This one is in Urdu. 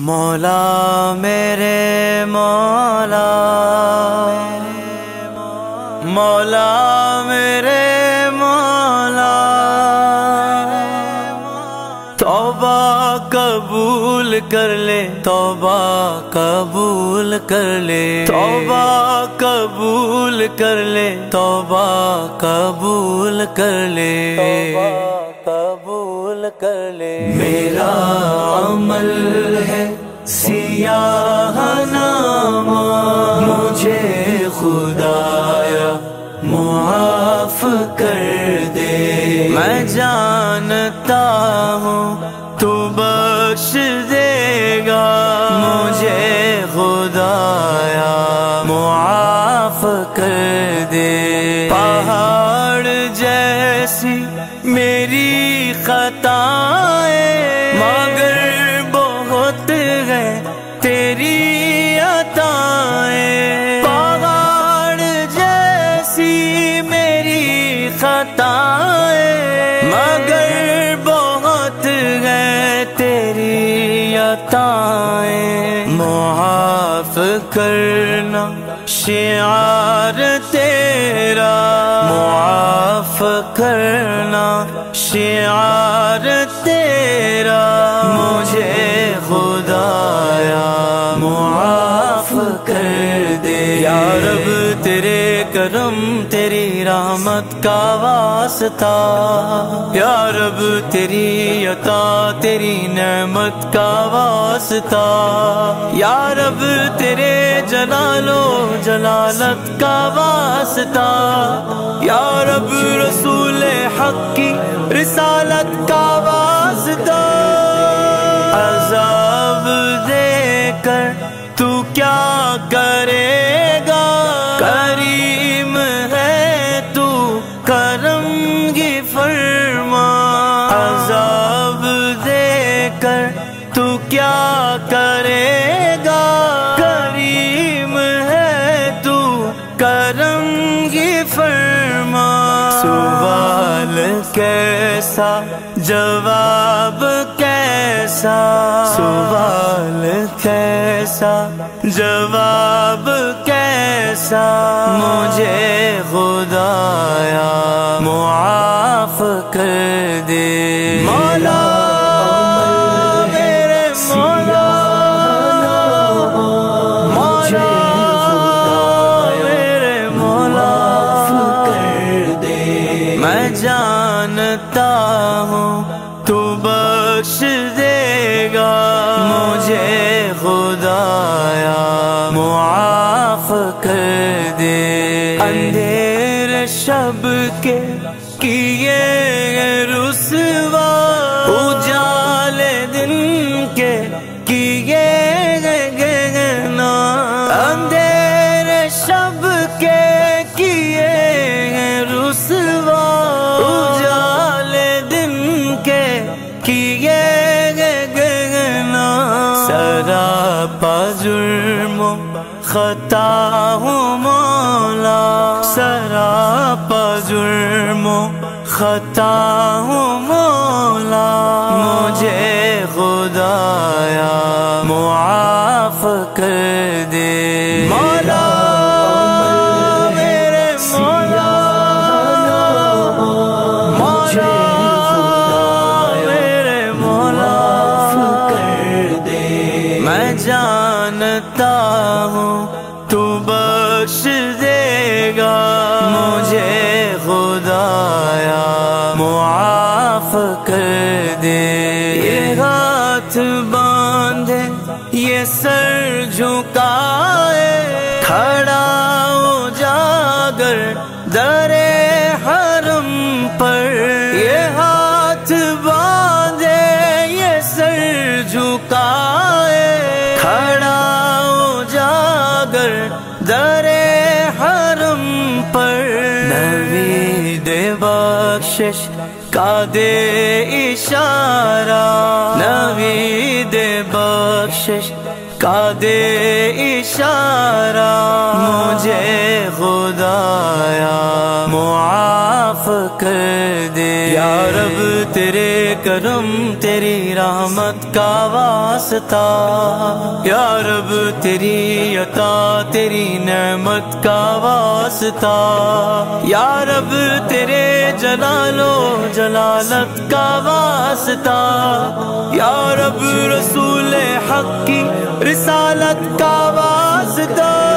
مولا میرے مولا مولا میرے مولا توبہ قبول کر لے توبہ قبول کر لے۔ توبہ قبول کر لے توبہ قبول کر لے۔ قبول کر لے۔ میرا عمل سیاہ نامہ مجھے خدایا معاف کر دے۔ میں جانتا ہوں تو بخش دے گا۔ مجھے خدایا معاف کر دے۔ پہاڑ جیسی میری تیری عطائیں۔ پہاڑ جیسی میری خطائیں۔ مگر بہت ہے تیری عطائیں۔ معاف کرنا شعار تیرا۔ معاف کرنا شعار تیرا رحمت کا واسطہ۔ یا رب، تیری عطا، تیری نعمت کا واسطہ۔ یا رب، تیرے جلال و جلالت کا واسطہ۔ یا رب، رسول حق کی رسالت کا واسطہ۔ عذاب دے کر تو کیا کرے؟ کر تو کیا کرے گا؟ کریم ہے تو کرم گی فرما۔ سوال کیسا؟ جواب کیسا؟ سوال کیسا؟ جواب کیسا؟ مجھے خدایا معاف کر دے۔ مولا جانتا ہوں تو بخش دے گا۔ مجھے خدایا معاف کر دے۔ اندھیر شب کے خطا ہوں مولا سرا جرم خطا ہوں مولا۔ ہوں، تو بخش دے گا۔ مجھے خدایا معاف کر دے۔ یہ ہاتھ باندھے، یہ سر جھکا۔ جاگر در حرم پر نوید بخشش کا دے اشارہ، نوید بخشش کا دے اشارہ، مجھے خدایا معاف کر دے یا رب، تیرے کرم، تیری رحمت کا واسطہ۔ یا رب، تیری عطا، تیری نعمت کا واسطہ۔ یا رب، تیرے جلال و جلالت کا واسطہ۔ یا رب، رسول حق کی رسالت کا واسطہ۔